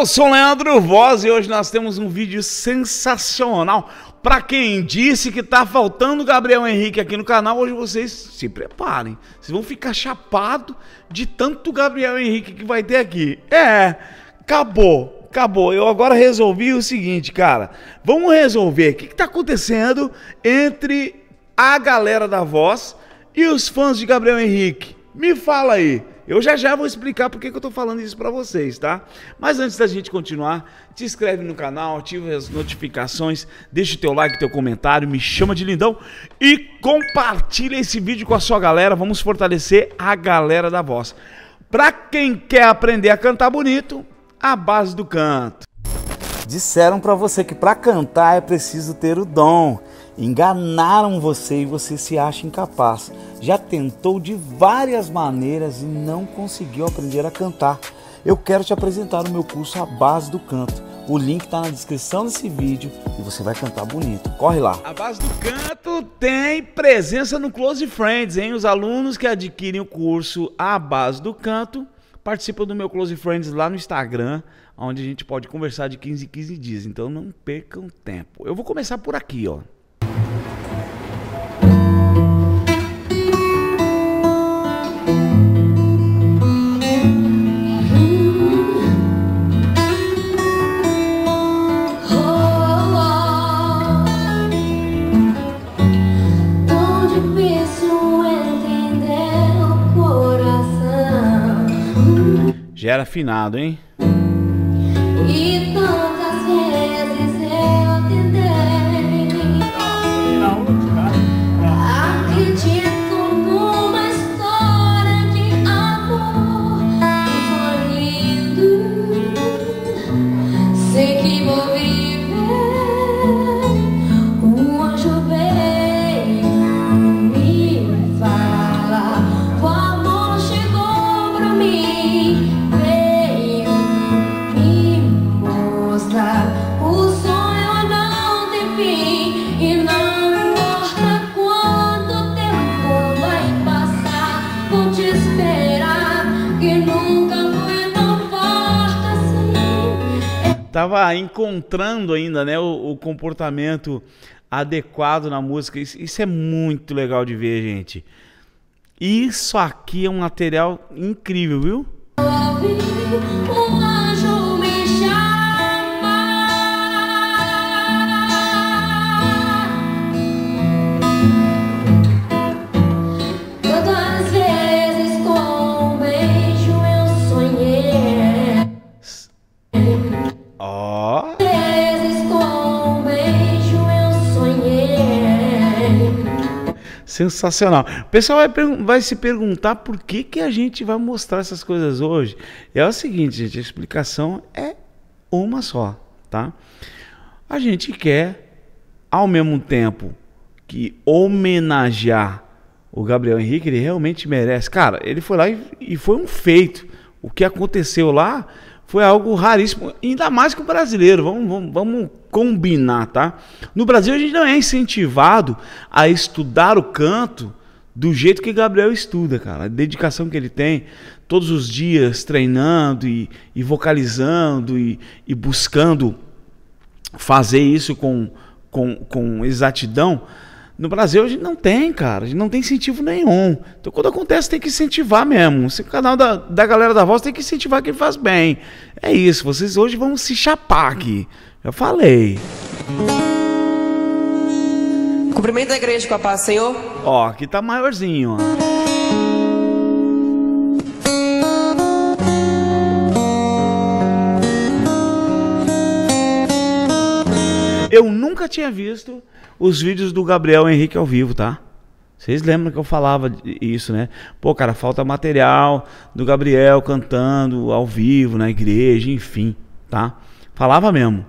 eu sou Leandro Voz e hoje nós temos um vídeo sensacional. Para quem disse que tá faltando Gabriel Henrique aqui no canal, hoje vocês se preparem. Vocês vão ficar chapado de tanto Gabriel Henrique que vai ter aqui. É, acabou, acabou. Eu agora resolvi o seguinte, cara. Vamos resolver o que, que tá acontecendo entre a galera da Voz e os fãs de Gabriel Henrique. Me fala aí. Eu já já vou explicar por que eu tô falando isso para vocês, tá? Mas antes da gente continuar, te inscreve no canal, ativa as notificações, deixa o teu like, teu comentário, me chama de lindão e compartilha esse vídeo com a sua galera. Vamos fortalecer a galera da voz. Pra quem quer aprender a cantar bonito, a base do canto. Disseram para você que para cantar é preciso ter o dom. Enganaram você e você se acha incapaz. Já tentou de várias maneiras e não conseguiu aprender a cantar. Eu quero te apresentar o meu curso A Base do Canto. O link está na descrição desse vídeo e você vai cantar bonito. Corre lá. A Base do Canto tem presença no Close Friends, hein? Os alunos que adquirem o curso A Base do Canto participam do meu Close Friends lá no Instagram, onde a gente pode conversar de 15 em 15 dias. Então não percam tempo. Eu vou começar por aqui, ó. Era afinado, hein? Tava encontrando ainda, né, o, o, comportamento adequado na música. Isso, isso, é muito legal de ver, gente. Isso aqui é um material incrível, viu? Sensacional. O pessoal vai, vai, se perguntar por que, que a gente vai mostrar essas coisas hoje. É o seguinte, gente, a explicação é uma só, tá? A gente quer, ao mesmo tempo que homenagear o Gabriel Henrique, ele realmente merece. Cara, ele foi lá e, e foi um feito. O que aconteceu lá foi algo raríssimo, ainda mais que o brasileiro. Vamos, vamos, vamos, combinar, tá? No Brasil a gente não é incentivado a estudar o canto do jeito que Gabriel estuda, cara. A dedicação que ele tem, todos os dias treinando e, e vocalizando e, e, buscando fazer isso com, com, com exatidão. No Brasil a gente não tem, cara. A gente não tem incentivo nenhum. Então quando acontece tem que incentivar mesmo. O canal da, da galera da voz tem que incentivar quem faz bem. É isso. Vocês hoje vão se chapar aqui. Já falei. Cumprimento da igreja com a paz, Senhor. Ó, aqui tá maiorzinho, ó. Eu nunca tinha visto os vídeos do Gabriel Henrique ao vivo, tá? Vocês lembram que eu falava isso, né? Pô, cara, falta material do Gabriel cantando ao vivo na igreja, enfim, tá? Falava mesmo.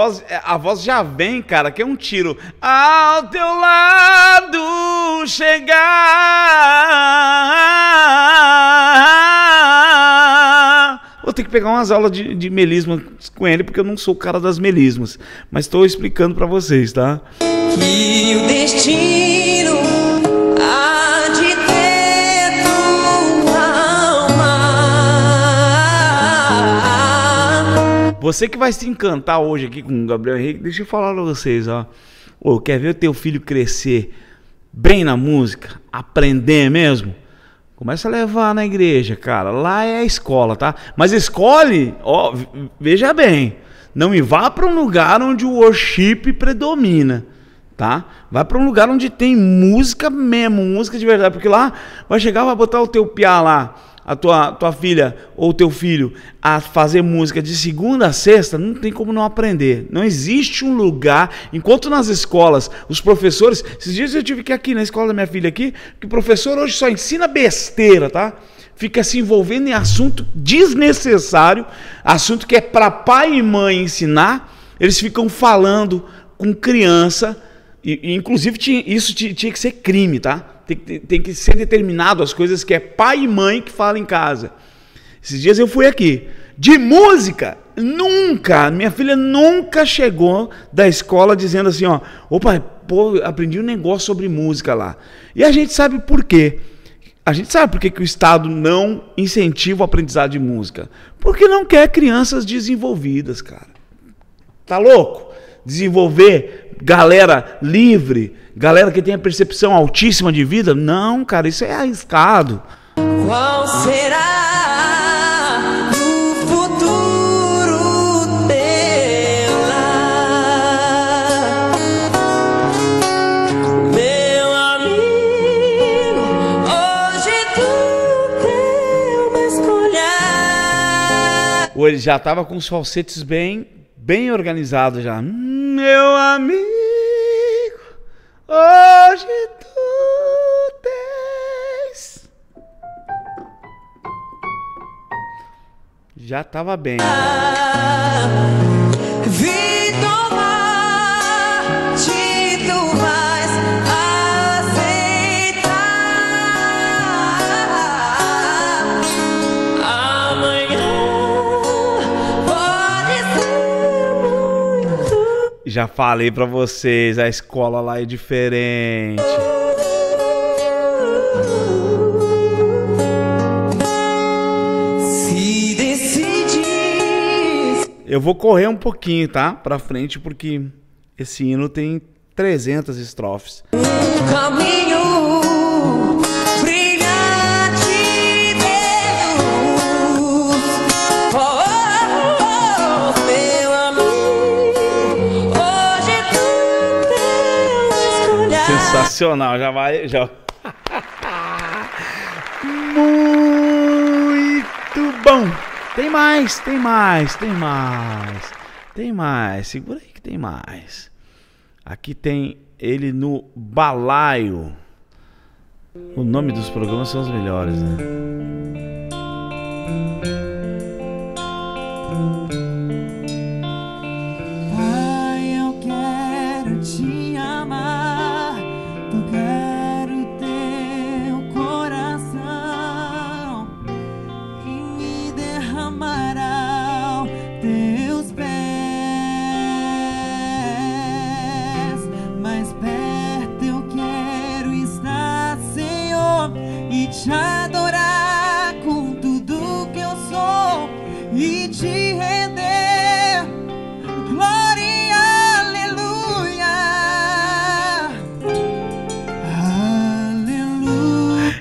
Voz, a voz já vem, cara, que é um tiro. Ao teu lado chegar. Vou ter que pegar umas aulas de, de melisma com ele, porque eu não sou o cara das melismas. Mas estou explicando para vocês, tá? Que o destino Você que vai se encantar hoje aqui com o Gabriel Henrique, deixa eu falar pra vocês, ó. Ô, quer ver o teu filho crescer bem na música, aprender mesmo? Começa a levar na igreja, cara. Lá é a escola, tá? Mas escolhe, ó, veja bem, não vá para um lugar onde o worship predomina, tá? Vai para um lugar onde tem música mesmo, música de verdade, porque lá vai chegar, vai botar o teu piá lá, a tua, tua filha ou teu filho a fazer música de segunda a sexta, não tem como não aprender. Não existe um lugar, enquanto nas escolas, os professores, esses dias eu tive que aqui na escola da minha filha aqui, que o professor hoje só ensina besteira, tá? Fica se envolvendo em assunto desnecessário, assunto que é para pai e mãe ensinar, eles ficam falando com criança, e, e, inclusive tinha- isso ti- tinha que ser crime, tá? Tem, que- tem que ser determinado as coisas que é pai e mãe que falam em casa. Esses dias eu fui aqui. De música, nunca, minha filha nunca chegou da escola dizendo assim, ó, opa, pô, aprendi um negócio sobre música lá. E a gente sabe por quê. A gente sabe por que, que o Estado não incentiva o aprendizado de música. Porque não quer crianças desenvolvidas, cara. Tá louco? Desenvolver galera livre, galera que tem a percepção altíssima de vida? Não, cara, isso é arriscado. Qual será o futuro teu lar? Meu amigo, hoje tu tem uma escolha. Ou ele já tava com os falsetes bem, bem organizados já. Meu amigo, hoje tu tens. Já tava bem. Vi Já falei pra vocês, a escola lá é diferente. Se Eu vou correr um pouquinho, tá? Pra frente, porque esse hino tem 300 estrofes. um caminho Sensacional, já vai. Já... Muito bom! Tem mais, tem mais, tem mais. Tem mais, segura aí que tem mais. Aqui tem ele no balaio. O nome dos programas são os melhores, né?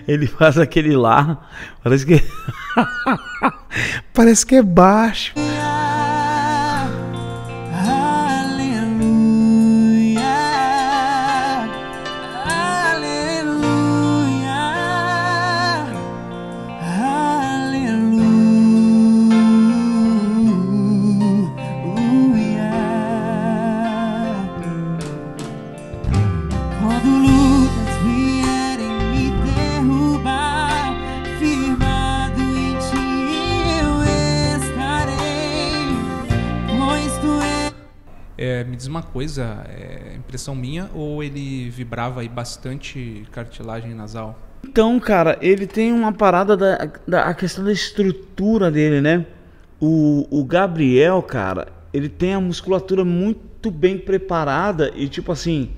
Ele faz aquele lá. Parece que. parece que é baixo. Coisa, é impressão minha ou ele vibrava aí bastante cartilagem nasal? Então, cara, ele tem uma parada da, da a questão da estrutura dele, né? O, o Gabriel, cara, ele tem a musculatura muito bem preparada e, tipo assim,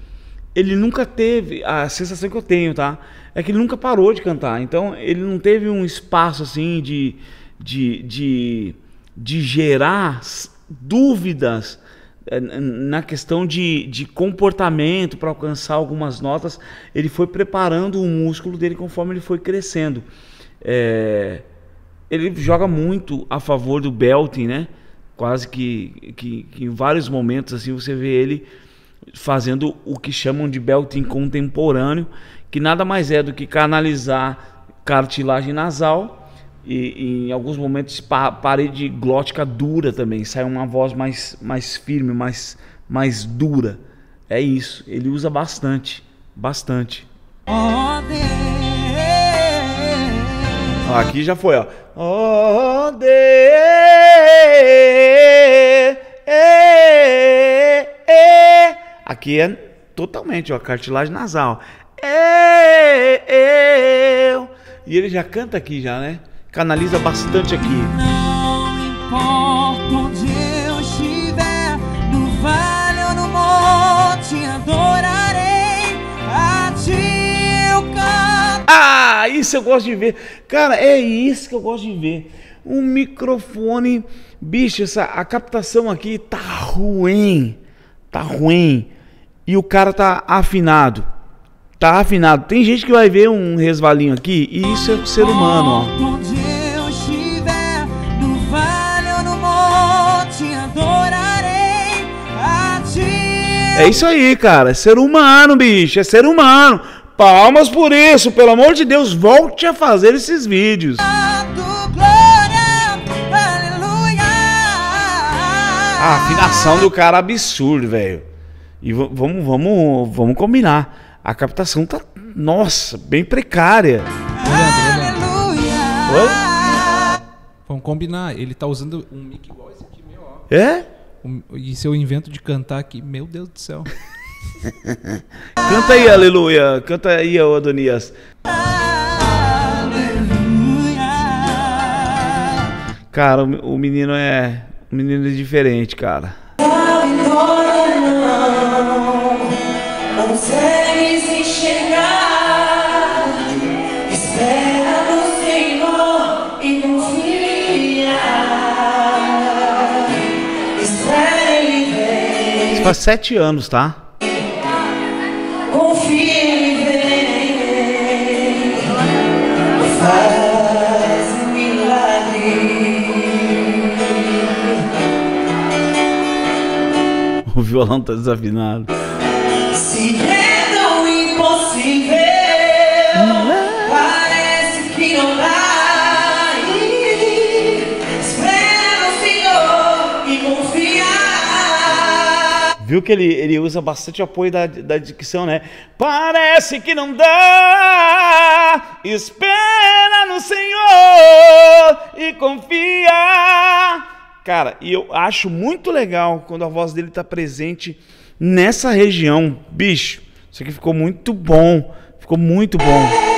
ele nunca teve. A sensação que eu tenho, tá? É que ele nunca parou de cantar. Então, ele não teve um espaço, assim, de, de, de, de gerar dúvidas na questão de, de comportamento para alcançar algumas notas, ele foi preparando o músculo dele conforme ele foi crescendo. É, ele joga muito a favor do belting, né? Quase que, que, que em vários momentos assim você vê ele fazendo o que chamam de belting contemporâneo, que nada mais é do que canalizar cartilagem nasal e, em alguns momentos pa- parede glótica dura também, sai uma voz mais, mais firme, mais, mais dura. É isso, ele usa bastante, bastante. Oh Deus, Aqui já foi, ó. Oh, Deus. Aqui é totalmente, ó, cartilagem nasal. Eu. E ele já canta aqui já, né? Canaliza bastante aqui. não importa onde eu estiver, no vale ou no monte, adorarei a ti eu canto. Ah, isso eu gosto de ver. Cara, é isso que eu gosto de ver. Um microfone. Bicho, essa, a captação aqui tá ruim. Tá ruim. E o cara tá afinado. Tá afinado. Tem gente que vai ver um resvalinho aqui. E isso é ser humano, ó. É isso aí, cara. É ser humano, bicho. É ser humano. Palmas por isso. Pelo amor de Deus, volte a fazer esses vídeos. A afinação do cara é absurdo, velho. E vamos, vamos, vamos combinar. A captação tá, nossa, bem precária. Aleluia. Vamos combinar, ele tá usando um mic igual esse aqui, meu, ó. É? E se eu invento de cantar aqui, meu Deus do céu. Canta aí, aleluia. Canta aí, ô Adonias. Aleluia. Cara, o, menino é. O menino é diferente, cara. Consegues faz sete anos, tá? confia Ele vem, faz um milagre. O violão tá desafinado. Se Viu que ele, ele usa bastante apoio da, da dicção, né? Parece que não dá. Espera no Senhor e confia. Cara, e eu acho muito legal quando a voz dele tá presente nessa região. Bicho, isso aqui ficou muito bom. Ficou muito bom.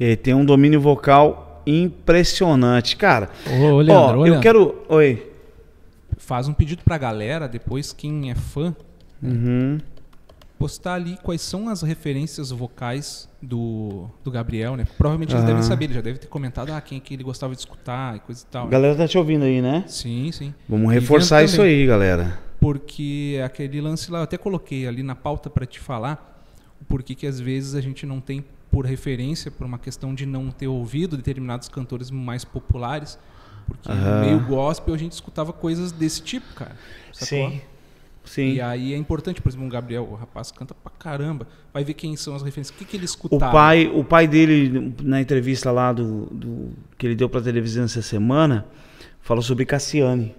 Ele tem um domínio vocal impressionante, cara. Ô, ô, Leandro, Ó, ô, eu Leandro. quero. Oi. Faz um pedido pra galera, depois quem é fã, Uhum. postar ali quais são as referências vocais do, do Gabriel, né? Provavelmente eles devem saber, ele já deve ter comentado ah, quem é que ele gostava de escutar e coisa e tal. A né? galera tá te ouvindo aí, né? Sim, sim. Vamos reforçar isso também, aí, galera. Porque aquele lance lá, eu até coloquei ali na pauta pra te falar o porquê que às vezes a gente não tem por referência, por uma questão de não ter ouvido determinados cantores mais populares. Porque Aham. no meio gospel a gente escutava coisas desse tipo, cara. sacou? Sim. Sim. E aí é importante, por exemplo, o Gabriel, o rapaz canta pra caramba. Vai ver quem são as referências. O que, que ele O escutava? pai, o pai dele, na entrevista lá do, do- que ele deu pra televisão essa semana, falou sobre Cassiane.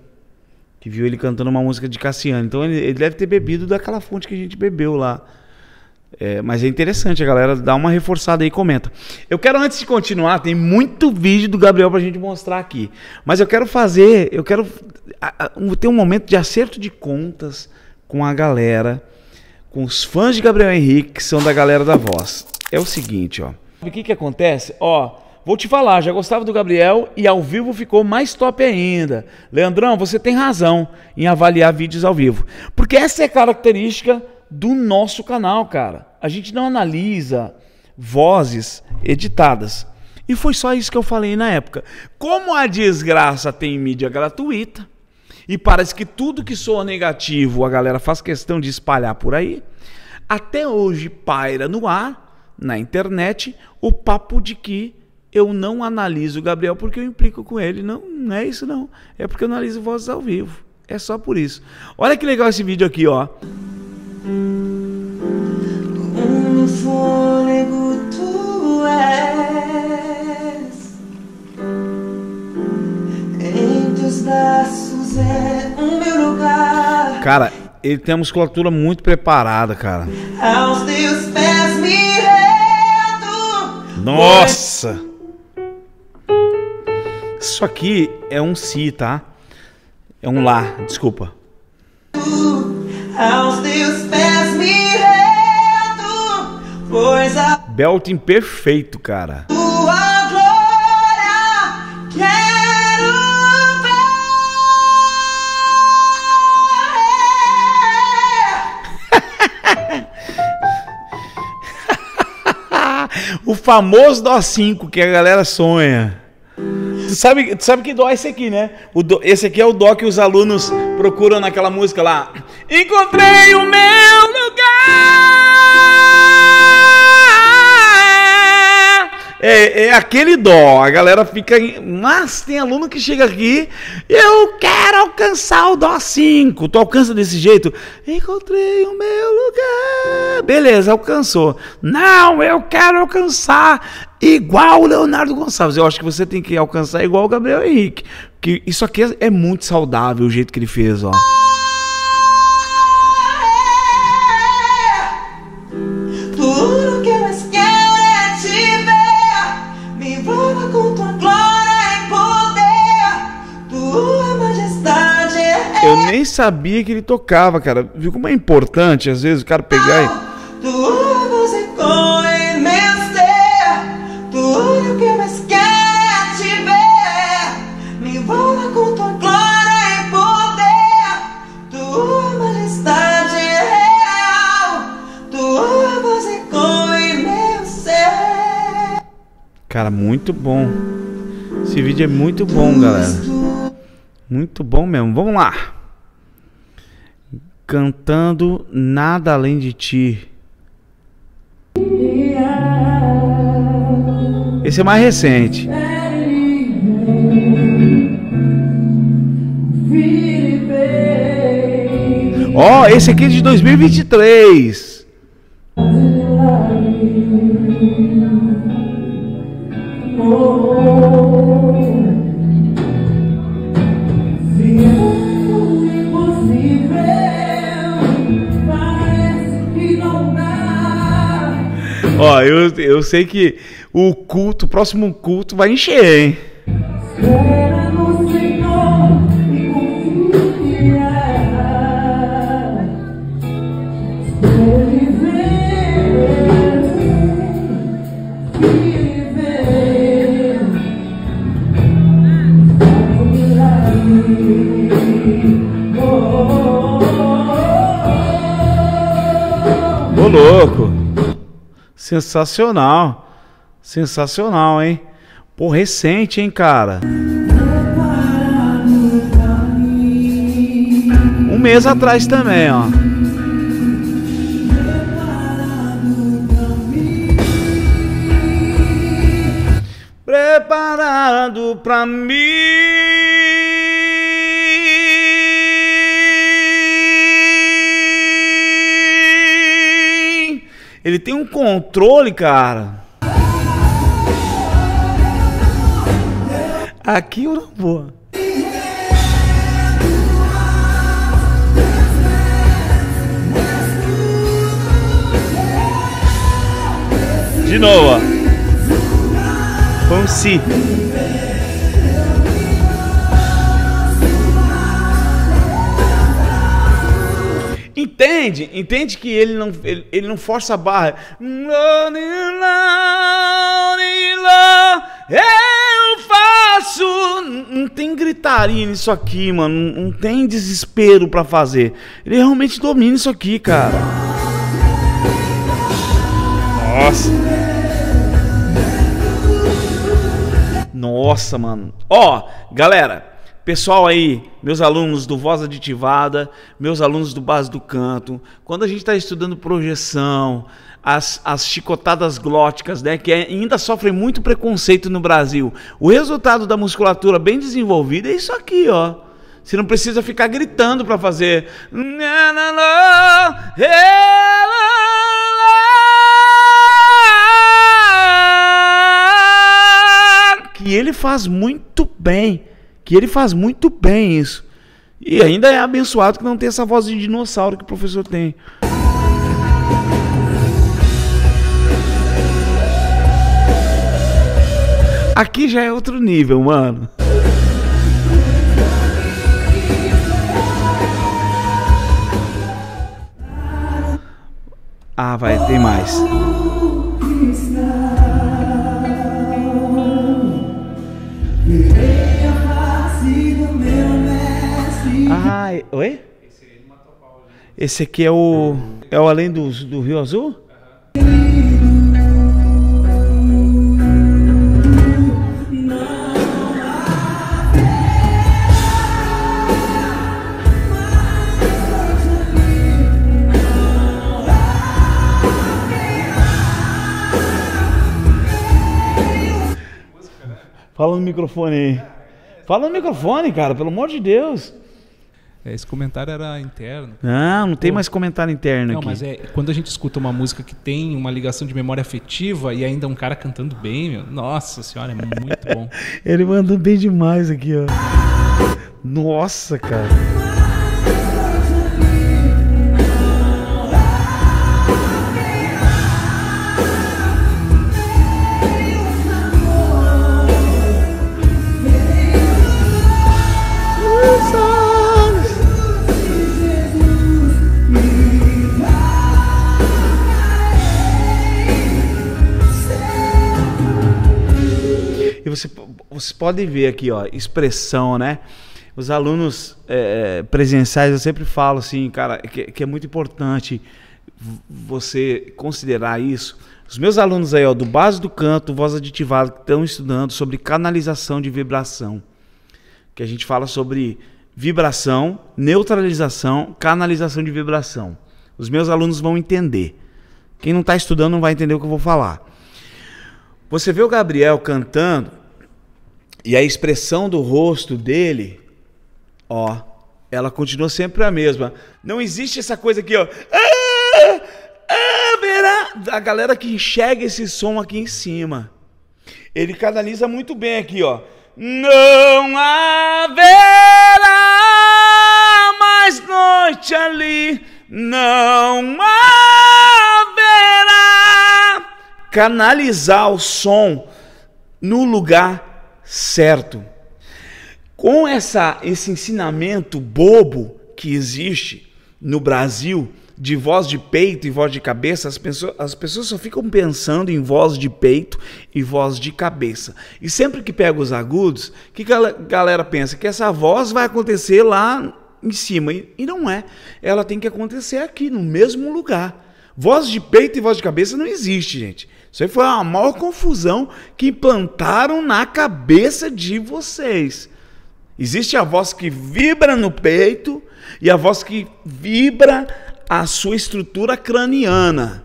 Que viu ele cantando uma música de Cassiane. Então ele, ele deve ter bebido daquela fonte que a gente bebeu lá. É, mas é interessante, a galera dá uma reforçada aí e comenta. Eu quero, antes de continuar, tem muito vídeo do Gabriel pra gente mostrar aqui. Mas eu quero fazer, eu quero ter um momento de acerto de contas com a galera, com os fãs de Gabriel Henrique, que são da galera da voz. É o seguinte, ó. O que que acontece? Ó, vou te falar, já gostava do Gabriel e ao vivo ficou mais top ainda. Leandrão, você tem razão em avaliar vídeos ao vivo. Porque essa é característica do nosso canal, cara. A gente não analisa vozes editadas. E foi só isso que eu falei na época. Como a desgraça tem mídia gratuita, e parece que tudo que soa negativo a galera faz questão de espalhar por aí, até hoje paira no ar, na internet, o papo de que eu não analiso o Gabriel porque eu implico com ele. Não, não é isso não. É porque eu analiso vozes ao vivo. É só por isso. Olha que legal esse vídeo aqui, ó. Um fôlego tu és Em teus braços é o meu lugar Cara, ele tem a musculatura muito preparada, cara. Aos teus pés me rendo Nossa! Isso aqui é um si, tá? É um lá, desculpa. Aos teus Pois a Belting perfeito, cara. tua glória quero ver O famoso Dó 5 que a galera sonha. Tu sabe, tu sabe que dó é esse aqui, né? O dó- esse aqui é o dó que os alunos procuram naquela música lá. Encontrei o meu lugar. É, é aquele dó. A galera fica. Mas tem aluno que chega aqui. Eu quero alcançar o dó 5. Tu alcança desse jeito? Encontrei o meu lugar. Beleza, alcançou. Não, eu quero alcançar igual o Leonardo Gonçalves. Eu acho que você tem que alcançar igual o Gabriel Henrique. Que isso aqui é, é muito saudável o jeito que ele fez, ó. Nem sabia que ele tocava, cara. Viu como é importante, às vezes, o cara pegar e. Tua voz ecoa em meu ser. Tudo que eu mais quero te ver. Me envolva com tua glória poder. Tua majestade real. Tua voz ecoa em meu ser. Cara, muito bom. Esse vídeo é muito bom, galera. Muito bom mesmo. Vamos lá. Cantando Nada Além de Ti. Esse é mais recente. Ó, esse aqui é de 2023. Ó, eu, eu sei que o culto, o próximo culto vai encher, hein? Sensacional. Sensacional, hein? Pô, recente, hein, cara? Um mês atrás também, ó. Preparado pra mim. Ele tem um controle, cara. Aqui eu não vou. De novo, ó. Foi um Entende? Entende que ele não, ele, ele não força a barra. Eu faço. Não- tem gritaria nisso aqui, mano. Não, tem desespero pra fazer. Ele realmente domina isso aqui, cara. Nossa. Nossa, mano. Ó, galera, pessoal aí, meus alunos do Voz Aditivada, meus alunos do Base do Canto, quando a gente está estudando projeção, as, as chicotadas glóticas, né, que ainda sofrem muito preconceito no Brasil, o resultado da musculatura bem desenvolvida é isso aqui, ó. Você não precisa ficar gritando para fazer. Que ele faz muito bem. Que ele faz muito bem isso. E ainda é abençoado que não tem essa voz de dinossauro que o professor tem. Aqui já é outro nível, mano. Ah, vai, tem mais. Ai, oi? Esse aqui é o. É o Além do, do Rio Azul? Fala no microfone aí. Fala no microfone, cara, pelo amor de Deus. É, esse comentário era interno. Não, não tem mais comentário interno Não, aqui. mas é quando a gente escuta uma música que tem uma ligação de memória afetiva e ainda um cara cantando bem, meu. Nossa senhora, é muito bom. Ele mandou bem demais aqui, ó. Nossa, cara. Vocês podem ver aqui, ó, expressão, né? Os alunos é, presenciais, eu sempre falo assim, cara, que, que é muito importante você considerar isso. Os meus alunos aí, ó, do base do canto, voz aditivada, que estão estudando sobre canalização de vibração. Que a gente fala sobre vibração, neutralização, canalização de vibração. Os meus alunos vão entender. Quem não está estudando não vai entender o que eu vou falar. Você vê o Gabriel cantando e a expressão do rosto dele, ó, ela continua sempre a mesma. Não existe essa coisa aqui, ó. Ah, ah. A galera que enxerga esse som aqui em cima. Ele canaliza muito bem aqui, ó. Não haverá mais noite ali, não haverá. Canalizar o som no lugar certo. Com essa, esse ensinamento bobo que existe no Brasil de voz de peito e voz de cabeça, as pessoas, as pessoas só ficam pensando em voz de peito e voz de cabeça. E sempre que pega os agudos, que a galera pensa? Que essa voz vai acontecer lá em cima. E, e não é. Ela tem que acontecer aqui, no mesmo lugar. Voz de peito e voz de cabeça não existe, gente. Isso aí foi a maior confusão que implantaram na cabeça de vocês. Existe a voz que vibra no peito e a voz que vibra a sua estrutura craniana.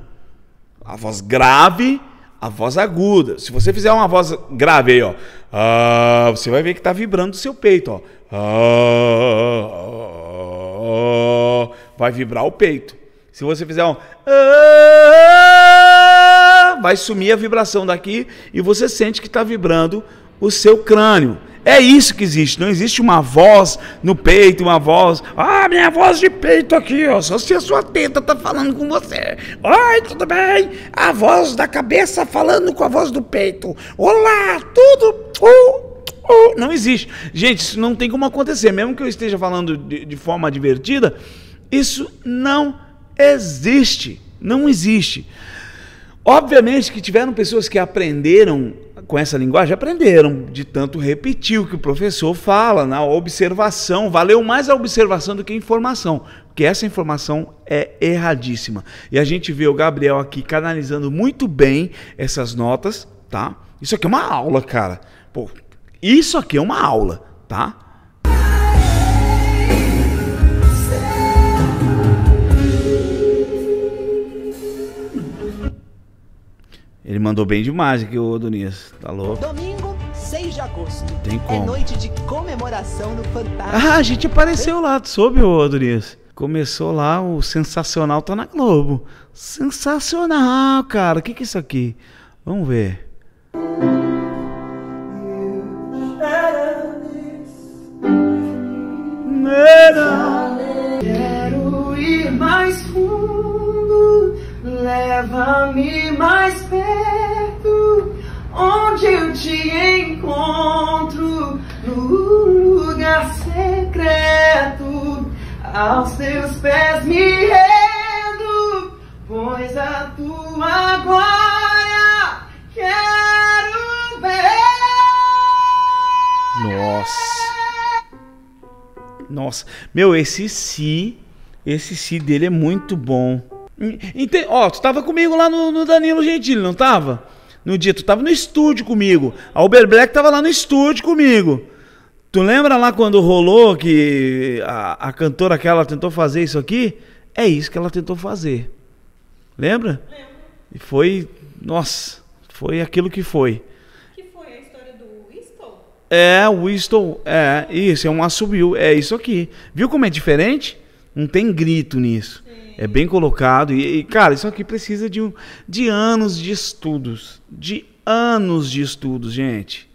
A voz grave, a voz aguda. Se você fizer uma voz grave aí, ó. ah, você vai ver que tá vibrando o seu peito, ó. Ah, ah, vai vibrar o peito. Se você fizer um vai sumir a vibração daqui e você sente que está vibrando o seu crânio. É isso que existe. Não existe uma voz no peito, uma voz. Ah, minha voz de peito aqui, ó. Só se a sua teta tá falando com você. Oi, tudo bem? A voz da cabeça falando com a voz do peito. Olá, tudo. Uh, uh. Não existe. Gente, isso não tem como acontecer. Mesmo que eu esteja falando de, de forma divertida, isso não existe. Não existe. Obviamente que tiveram pessoas que aprenderam com essa linguagem, aprenderam de tanto repetir o que o professor fala, na observação. Valeu mais a observação do que a informação, porque essa informação é erradíssima. E a gente vê o Gabriel aqui canalizando muito bem essas notas, tá? Isso aqui é uma aula, cara. Pô, isso aqui é uma aula, tá? Ele mandou bem demais aqui, o Donias. Tá louco? Domingo, 6 de agosto. Tem como. É noite de comemoração no Fantástico. Ah, a gente apareceu lá, tu soube, ô Donias? Começou lá, o Sensacional tá na Globo. Sensacional, cara. O que que é isso aqui? Vamos ver. Quero leva-me mais perto, onde eu te encontro, no lugar secreto, aos teus pés me rendo, pois a tua glória quero ver. Nossa. Nossa. Meu, esse si, esse si dele é muito bom. Ente- Ó, tu tava comigo lá no, no Danilo Gentili, não tava? No dia, tu tava no estúdio comigo. A Uber Black tava lá no estúdio comigo. Tu lembra lá quando rolou que a, a cantora aquela tentou fazer isso aqui? É isso que ela tentou fazer. Lembra? E foi, nossa, foi aquilo que foi. Que foi a história do Whistle? É, o Whistle, é, isso, é um assobio, é isso aqui. Viu como é diferente? Não tem grito nisso. É bem colocado e, e, cara, isso aqui precisa de, um- de anos de estudos. De anos de estudos, gente.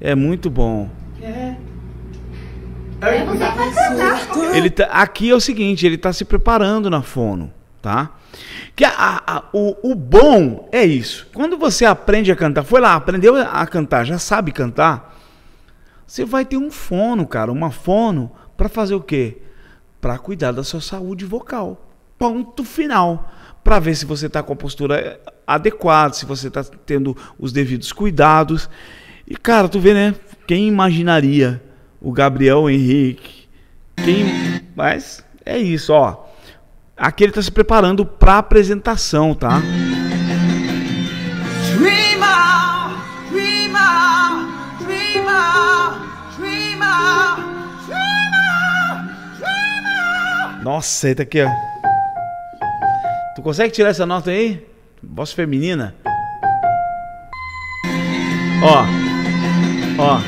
É muito bom. Ele tá, aqui é o seguinte, ele tá se preparando na fono, tá? Que a- a- o, o bom é isso. Quando você aprende a cantar, foi lá, aprendeu a cantar, já sabe cantar, você vai ter um fono, cara, uma fono para fazer o quê? Para cuidar da sua saúde vocal. Ponto final. Para ver se você está com a postura adequada, se você está tendo os devidos cuidados. E cara, tu vê, né? Quem imaginaria o Gabriel Henrique? Quem, mas é isso, ó. Aqui ele está se preparando para apresentação, tá? Nossa, eita aqui, ó. Tu consegue tirar essa nota aí? Voz feminina. Ó. Ó.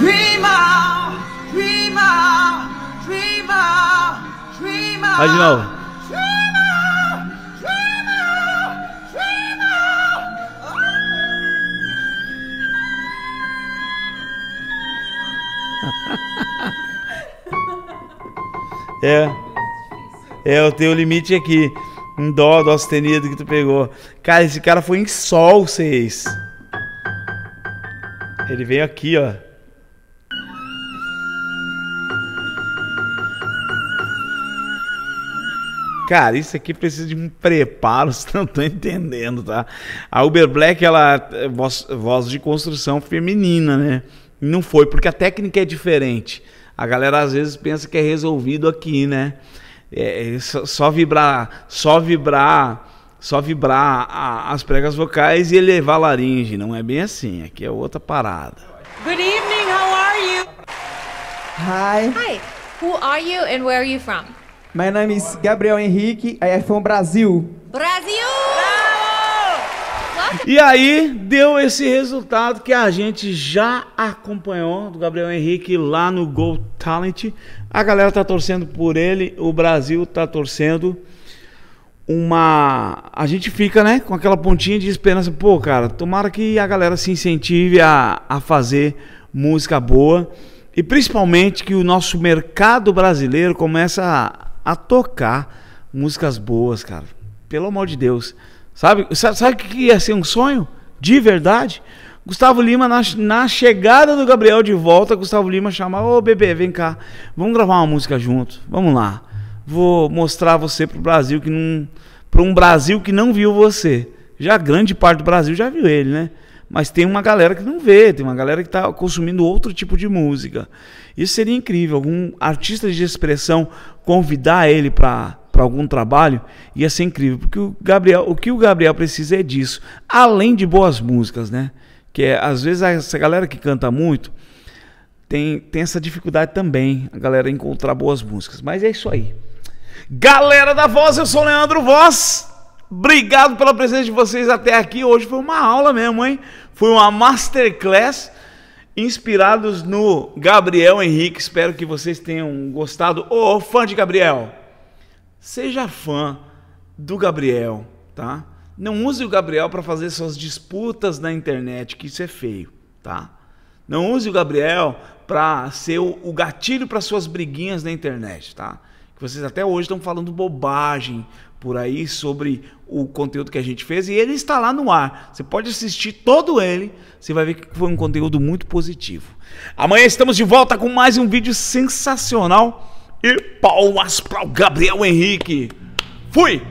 Dream on, dream on, dream on, dream on. Vai de novo. É. É, eu tenho o limite aqui. Em dó, dó sustenido que tu pegou. Cara, esse cara foi em sol 6. Ele veio aqui, ó. Cara, isso aqui precisa de um preparo, vocês não estão entendendo, tá? A Uber Black, ela é voz, voz de construção feminina, né? Não foi, porque a técnica é diferente. A galera às vezes pensa que é resolvido aqui, né? É, é só, só vibrar, só vibrar, só vibrar a- as pregas vocais e elevar a laringe. Não é bem assim, aqui é outra parada. Good evening, how are you? Hi, Hi, who are you and where are you from? my name is Gabriel Henrique. I am from Brazil. Brazil! E aí deu esse resultado que a gente já acompanhou do Gabriel Henrique lá no Go Talent. A galera tá torcendo por ele, o Brasil tá torcendo. Uma. A gente fica, né, com aquela pontinha de esperança. Pô, cara, tomara que a galera se incentive a, a fazer música boa. E principalmente que o nosso mercado brasileiro comece a, a tocar músicas boas, cara. Pelo amor de Deus. Sabe, sabe, o que ia ser um sonho? De verdade? Gustavo Lima, na, na chegada do Gabriel de volta, Gustavo Lima chamar, ô bebê, vem cá, vamos gravar uma música junto, vamos lá. Vou mostrar você pro Brasil que não. Para um Brasil que não viu você. Já grande parte do Brasil já viu ele, né? Mas tem uma galera que não vê, tem uma galera que está consumindo outro tipo de música. Isso seria incrível, algum artista de expressão convidar ele para para algum trabalho, ia ser incrível, porque o Gabriel, o que o Gabriel precisa é disso, além de boas músicas, né? Que é, às vezes essa galera que canta muito tem, tem essa dificuldade também, a galera encontrar boas músicas. Mas é isso aí. Galera da Voz, eu sou o Leandro Voz. Obrigado pela presença de vocês até aqui. Hoje foi uma aula mesmo, hein? Foi uma masterclass inspirados no Gabriel Henrique. Espero que vocês tenham gostado. Ô, fã de Gabriel, Seja fã do Gabriel, tá? Não use o Gabriel para fazer suas disputas na internet, que isso é feio, tá? Não use o Gabriel para ser o, gatilho para suas briguinhas na internet, tá? Que vocês até hoje estão falando bobagem por aí sobre o conteúdo que a gente fez e ele está lá no ar. Você pode assistir todo ele, você vai ver que foi um conteúdo muito positivo. Amanhã estamos de volta com mais um vídeo sensacional. E palmas para o Gabriel Henrique. Fui!